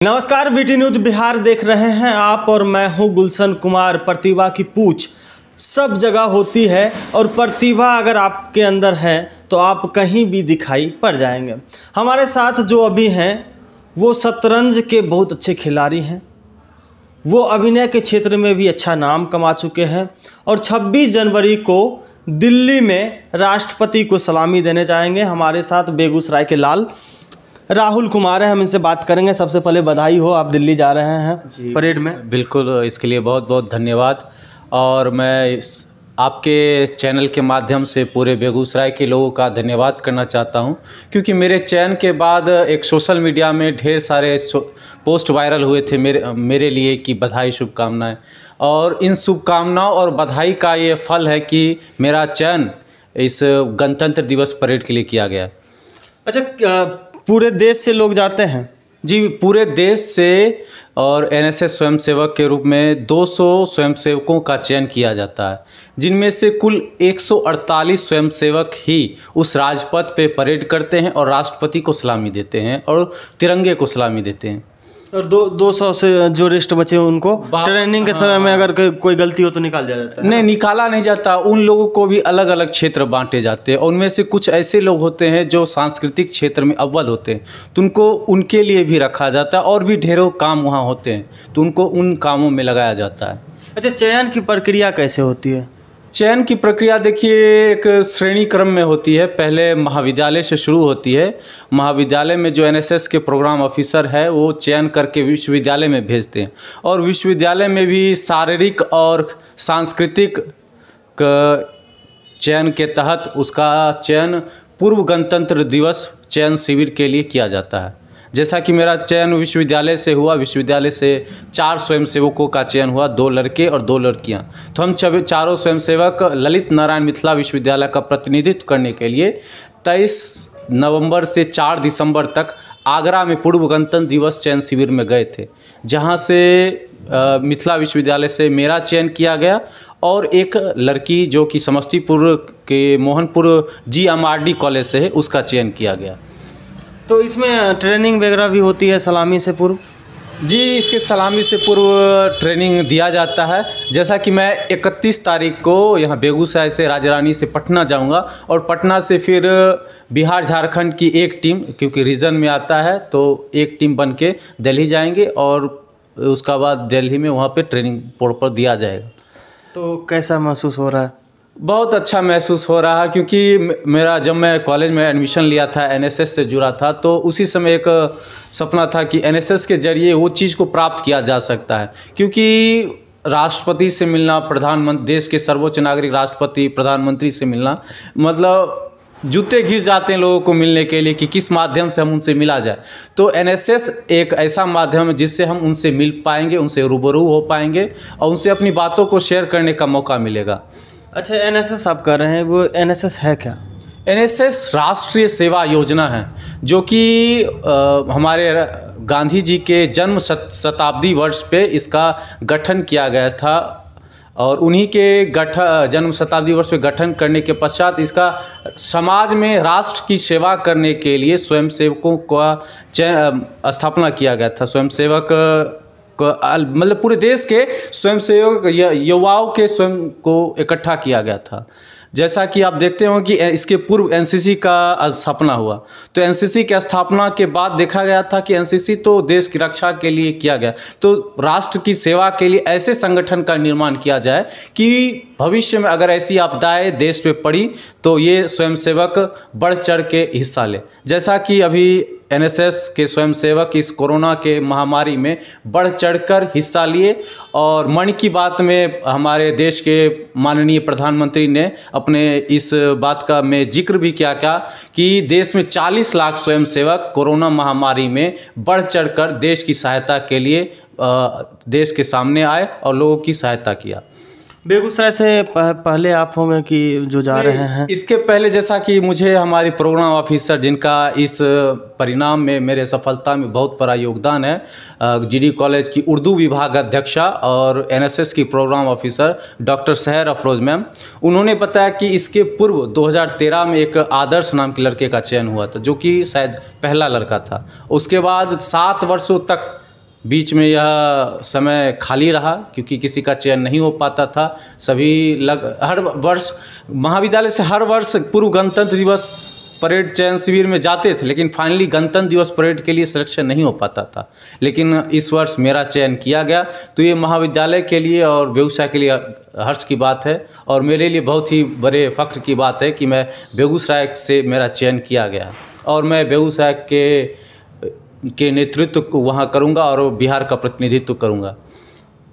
नमस्कार VT news Bihar देख रहे हैं आप और मैं हूँ गुलशन कुमार। प्रतिभा की पूछ सब जगह होती है और प्रतिभा अगर आपके अंदर है तो आप कहीं भी दिखाई पड़ जाएँगे। हमारे साथ जो अभी हैं, वो शतरंज के बहुत अच्छे खिलाड़ी हैं। वो अभिनय के क्षेत्र में भी अच्छा नाम कमा चुके हैं और 26 जनवरी को दिल्ली में राष्ट्रपति को सलामी देने जाएँगे। हमारे साथ बेगूसराय के लाल राहुल कुमार है हम इनसे बात करेंगे। सबसे पहले बधाई हो आप दिल्ली जा रहे हैं परेड में। बिल्कुल इसके लिए बहुत बहुत धन्यवाद। और मैं आपके चैनल के माध्यम से पूरे बेगूसराय के लोगों का धन्यवाद करना चाहता हूँ क्योंकि मेरे चयन के बाद एक सोशल मीडिया में ढेर सारे पोस्ट वायरल हुए थे मेरे मेरे लिए कि बधाई शुभकामनाएँ। और इन शुभकामनाओं और बधाई का ये फल है कि मेरा चयन इस गणतंत्र दिवस परेड के लिए किया गया अच्छा पूरे देश से लोग जाते हैं। जी, पूरे देश से और एनएसएस स्वयंसेवक के रूप में 200 स्वयंसेवकों का चयन किया जाता है। जिनमें से कुल 148 स्वयंसेवक ही उस राजपथ पे परेड करते हैं और राष्ट्रपति को सलामी देते हैं और तिरंगे को सलामी देते हैं। और दो दो सौ से जो रेस्ट बचे उनको ट्रेनिंग के समय में अगर कोई गलती हो तो निकाल दिया जाता है। नहीं निकाला नहीं जाता। उन लोगों को भी अलग अलग क्षेत्र बांटे जाते हैं और उनमें से कुछ ऐसे लोग होते हैं जो सांस्कृतिक क्षेत्र में अव्वल होते हैं। तो उनको उनके लिए भी रखा जाता है और भी ढेरों काम वहाँ होते हैं। तो उनको उन कामों में लगाया जाता है। अच्छा चयन की प्रक्रिया कैसे होती है? चयन की प्रक्रिया देखिए, एक श्रेणी क्रम में होती है। पहले महाविद्यालय से शुरू होती है। महाविद्यालय में जो एनएसएस के प्रोग्राम ऑफिसर है, वो चयन करके विश्वविद्यालय में भेजते हैं। और विश्वविद्यालय में भी शारीरिक और सांस्कृतिक चयन के तहत उसका चयन पूर्व गणतंत्र दिवस चयन शिविर के लिए किया जाता है। जैसा कि मेरा चयन विश्वविद्यालय से हुआ, विश्वविद्यालय से चार स्वयंसेवकों का चयन हुआ, दो लड़के और दो लड़कियाँ। तो हम चारों स्वयंसेवक ललित नारायण मिथिला विश्वविद्यालय का प्रतिनिधित्व करने के लिए तेईस नवंबर से चार दिसंबर तक आगरा में पूर्व गणतंत्र दिवस चयन शिविर में गए थे, जहाँ से मिथिला विश्वविद्यालय से मेरा चयन किया गया और एक लड़की जो कि समस्तीपुर के Mohanpur G M R D college से है, उसका चयन किया गया। तो इसमें ट्रेनिंग वगैरह भी होती है सलामी से पूर्व? जी इसके सलामी से पूर्व ट्रेनिंग दिया जाता है। जैसा कि मैं 31 तारीख को यहाँ बेगूसराय से राजरानी से पटना जाऊँगा और पटना से फिर बिहार झारखंड की एक टीम क्योंकि रीजन में आता है तो एक टीम बन के दिल्ली जाएँगे और उसका बाद दिल्ली में वहाँ पे ट्रेनिंग पोर्ट पर दिया जाएगा। तो कैसा महसूस हो रहा है? बहुत अच्छा महसूस हो रहा है क्योंकि मेरा जब मैं कॉलेज में एडमिशन लिया था एनएसएस से जुड़ा था तो उसी समय एक सपना था कि एनएसएस के ज़रिए वो चीज़ को प्राप्त किया जा सकता है। क्योंकि राष्ट्रपति से मिलना प्रधानमंत्री देश के सर्वोच्च नागरिक राष्ट्रपति, प्रधानमंत्री से मिलना मतलब जूते घिस जाते हैं लोगों को मिलने के लिए कि किस माध्यम से हम उनसे मिला जाए। तो एनएसएस एक ऐसा माध्यम है जिससे हम उनसे मिल पाएँगे, उनसे रूबरू हो पाएँगे और उनसे अपनी बातों को शेयर करने का मौका मिलेगा। अच्छा एनएसएस आप कर रहे हैं, वो एनएसएस है क्या? एनएसएस राष्ट्रीय सेवा योजना है, जो कि हमारे गांधी जी के जन्म शताब्दी वर्ष पे इसका गठन किया गया था और उन्हीं के गठ, जन्म शताब्दी वर्ष में गठन करने के पश्चात इसका समाज में राष्ट्र की सेवा करने के लिए स्वयंसेवकों का स्थापना किया गया था। स्वयंसेवक मतलब पूरे देश के स्वयंसेवक युवाओं के स्वयं को इकट्ठा किया गया था। जैसा कि आप देखते हो कि इसके पूर्व एनसीसी का स्थापना हुआ। तो एनसीसी की स्थापना के बाद देखा गया था कि एनसीसी तो देश की रक्षा के लिए किया गया। तो राष्ट्र की सेवा के लिए ऐसे संगठन का निर्माण किया जाए कि भविष्य में अगर ऐसी आपदाएँ देश में पड़ी तो ये स्वयंसेवक बढ़ चढ़ के हिस्सा ले। जैसा कि अभी एनएसएस के स्वयंसेवक इस कोरोना के महामारी में बढ़ चढ़कर हिस्सा लिए और मन की बात में हमारे देश के माननीय प्रधानमंत्री ने अपने इस बात का में ज़िक्र भी किया क्या कि देश में 40 लाख स्वयंसेवक कोरोना महामारी में बढ़ चढ़कर देश की सहायता के लिए देश के सामने आए और लोगों की सहायता किया। बेगूसराय से पहले आप होंगे कि जो जा रहे हैं। इसके पहले जैसा कि मुझे हमारी प्रोग्राम ऑफिसर जिनका इस परिणाम में मेरे सफलता में बहुत बड़ा योगदान है जीडी कॉलेज की उर्दू विभाग अध्यक्षा और एनएसएस की प्रोग्राम ऑफिसर डॉक्टर सहर अफरोज मैम। उन्होंने बताया कि इसके पूर्व 2013 में एक आदर्श नाम के लड़के का चयन हुआ था जो कि शायद पहला लड़का था। उसके बाद सात वर्षों तक बीच में यह समय खाली रहा क्योंकि किसी का चयन नहीं हो पाता था। सभी लग, हर वर्ष, महाविद्यालय से हर वर्ष पूर्व गणतंत्र दिवस परेड चयन शिविर में जाते थे, लेकिन फाइनली गणतंत्र दिवस परेड के लिए सिलेक्शन नहीं हो पाता था। लेकिन इस वर्ष मेरा चयन किया गया। तो ये महाविद्यालय के लिए और बेगूसराय के लिए हर्ष की बात है और मेरे लिए बहुत ही बड़े फ़ख्र की बात है कि मैं बेगूसराय से मेरा चयन किया गया। और मैं बेगूसराय के के नेतृत्व को वहाँ करूँगा और बिहार का प्रतिनिधित्व करूँगा।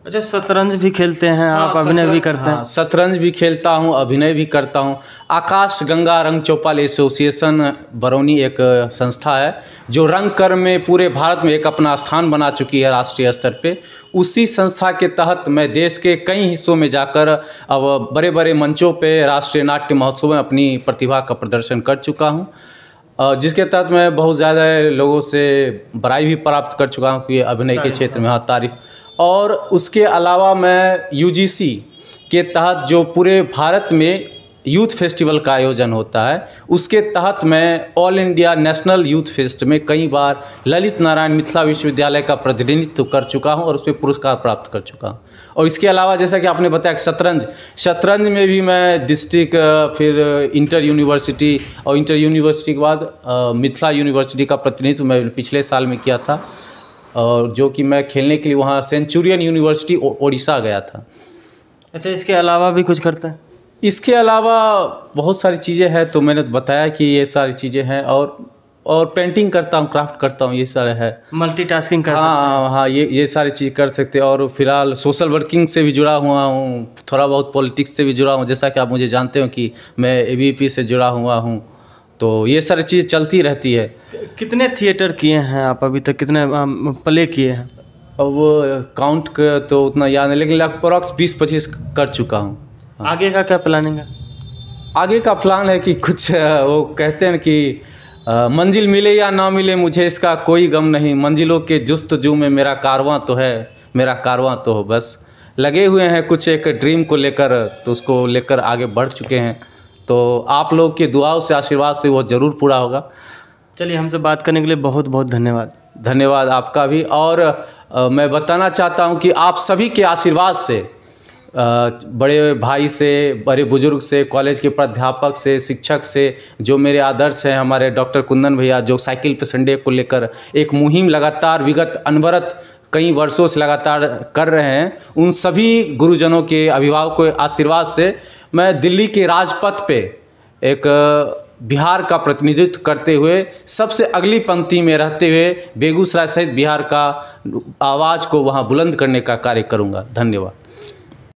अच्छा शतरंज भी खेलते हैं आप अभिनय भी करते हैं। हाँ, शतरंज भी खेलता हूँ अभिनय भी करता हूँ। आकाश गंगा रंग चौपाल एसोसिएशन बरौनी एक संस्था है जो रंग कर में पूरे भारत में एक अपना स्थान बना चुकी है राष्ट्रीय स्तर पे। उसी संस्था के तहत मैं देश के कई हिस्सों में जाकर अब बड़े बड़े मंचों पर राष्ट्रीय नाट्य महोत्सव में अपनी प्रतिभा का प्रदर्शन कर चुका हूँ। जिसके तहत मैं बहुत ज़्यादा लोगों से बड़ाई भी प्राप्त कर चुका हूँ कि अभिनय के क्षेत्र में हाँ तारीफ़। और उसके अलावा मैं यूजीसी के तहत जो पूरे भारत में यूथ फेस्टिवल का आयोजन होता है। उसके तहत मैं all India national youth fest में कई बार ललित नारायण मिथिला विश्वविद्यालय का प्रतिनिधित्व कर चुका हूँ और उस पर पुरस्कार प्राप्त कर चुका हूँ। और इसके अलावा जैसा कि आपने बताया शतरंज शतरंज में भी मैं डिस्ट्रिक्ट फिर इंटर यूनिवर्सिटी और इंटर यूनिवर्सिटी के बाद मिथिला यूनिवर्सिटी का प्रतिनिधित्व मैं पिछले साल में किया था। और जो कि मैं खेलने के लिए वहाँ सेंचुरियन यूनिवर्सिटी ओडिशा गया था। अच्छा इसके अलावा भी कुछ करते हैं? इसके अलावा बहुत सारी चीज़ें हैं तो मैंने बताया कि ये सारी चीज़ें हैं और और पेंटिंग करता हूँ क्राफ्ट करता हूँ ये सारे है। मल्टीटास्किंग कर हाँ। हाँ हाँ ये ये सारी चीज़ कर सकते हैं और फ़िलहाल सोशल वर्किंग से भी जुड़ा हुआ हूँ थोड़ा बहुत पॉलिटिक्स से भी जुड़ा हूँ जैसा कि आप मुझे जानते हो कि मैं ए से जुड़ा हुआ हूँ तो ये सारी चीज़ चलती रहती है। कितने थिएटर किए हैं आप अभी तक? कितने प्ले किए हैं? अब काउंट तो उतना याद नहीं लेकिन अप्रॉक्स बीस पच्चीस कर चुका हूँ। आगे का क्या प्लानिंग है? आगे का प्लान है कि कुछ वो कहते हैं कि मंजिल मिले या ना मिले मुझे इसका कोई गम नहीं। मंजिलों के जुस्त जू में मेरा कारवां तो है मेरा कारवां तो हो बस। लगे हुए हैं कुछ एक ड्रीम को लेकर तो उसको लेकर आगे बढ़ चुके हैं। तो आप लोग के दुआओं से आशीर्वाद से वो ज़रूर पूरा होगा। चलिए हमसे बात करने के लिए बहुत बहुत धन्यवाद। धन्यवाद आपका भी। और आ, मैं बताना चाहता हूँ कि आप सभी के आशीर्वाद से बड़े भाई से, बड़े बुज़ुर्ग से, कॉलेज के प्राध्यापक से, शिक्षक से, जो मेरे आदर्श हैं, हमारे डॉक्टर कुंदन भैया, जो साइकिल पे संडे को लेकर एक मुहिम लगातार विगत अनवरत कई वर्षों से लगातार कर रहे हैं, उन सभी गुरुजनों के अभिभावकों के आशीर्वाद से मैं दिल्ली के राजपथ पे एक बिहार का प्रतिनिधित्व करते हुए, सबसे अगली पंक्ति में रहते हुए बेगूसराय सहित बिहार का आवाज़ को वहाँ बुलंद करने का कार्य करूँगा। धन्यवाद।